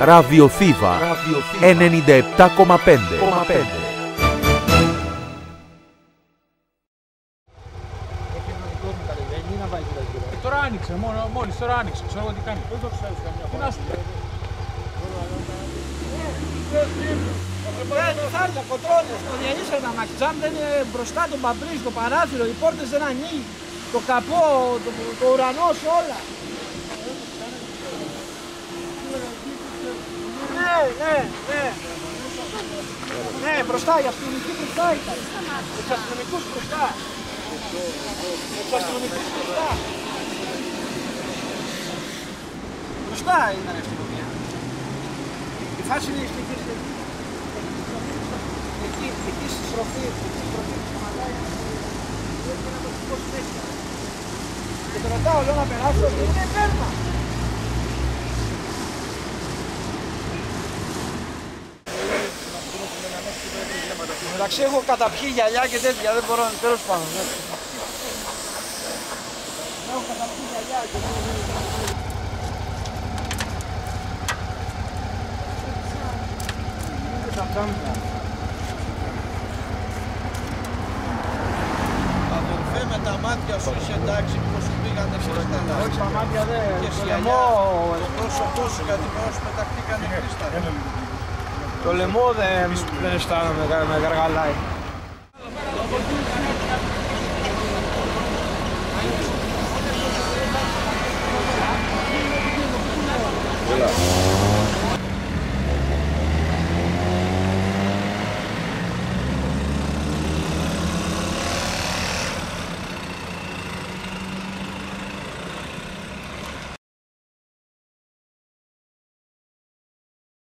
Ραδιοθήβα 97,5. Τώρα άνοιξε, μόνο, μόλις τώρα άνοιξε, ξέρω εγώ τι κάνει. Δεν το ξέρεις καμιά φορά. Να σου πω. Χάρτα, κοτρώνες, το διαλύσανε τα μαξιτζάμ, δεν είναι μπροστά το μπαμπρίζ, το παράθυρο, οι πόρτες δεν ανοίγει, το καπό, το, το ουρανός, όλα. Ναι, ναι, ναι. Ναι, μπροστά, οι αστυνομικοί μπροστά ήταν. Τους αστυνομικούς μπροστά. Τους αστυνομικούς μπροστά. Μπροστά ήταν η αστυνομία. Η φάση είναι στη εκεί, εκεί, εκεί στη στροφή, στη στροφή, σταματάει έχει ένα τοπικό συνέχεια. Και το ρωτάω, λέω να περάσω και είναι τέρμα. Εντάξει, έχω καταπιεί γυαλιά και τέτοια, δεν μπορώ, τέλος πάντων. ναι. Έχω καταπιεί γυαλιά και τέτοια. Είναι τα τζάμπια. Αδελφέ με τα μάτια σου είσαι εντάξει πως σου πήγανε κρυστάλλα. Όχι, τα μάτια δεν, Και το σκαλιά, λαιμό, το πρόσωπό σου γιατί μόνο σου πεταχτήκανε κρυστάλλα. Το λαιμό δεν, δεν αισθάνομαι, με γαργαλάει.